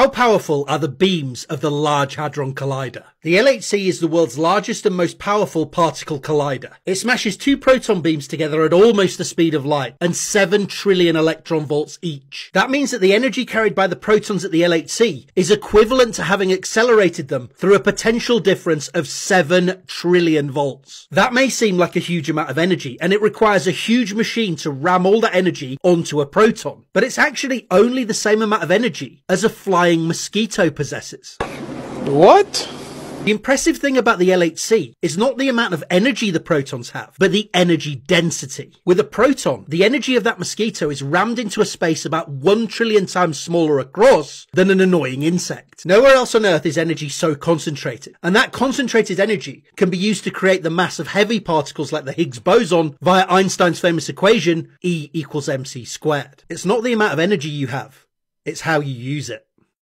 How powerful are the beams of the Large Hadron Collider? The LHC is the world's largest and most powerful particle collider. It smashes two proton beams together at almost the speed of light and 7 trillion electron volts each. That means that the energy carried by the protons at the LHC is equivalent to having accelerated them through a potential difference of 7 trillion volts. That may seem like a huge amount of energy and it requires a huge machine to ram all that energy onto a proton, but it's actually only the same amount of energy as a flying mosquito possesses. What? The impressive thing about the LHC is not the amount of energy the protons have, but the energy density. With a proton, the energy of that mosquito is rammed into a space about one trillion times smaller across than an annoying insect. Nowhere else on Earth is energy so concentrated, and that concentrated energy can be used to create the mass of heavy particles like the Higgs boson via Einstein's famous equation E equals mc squared. It's not the amount of energy you have, it's how you use it.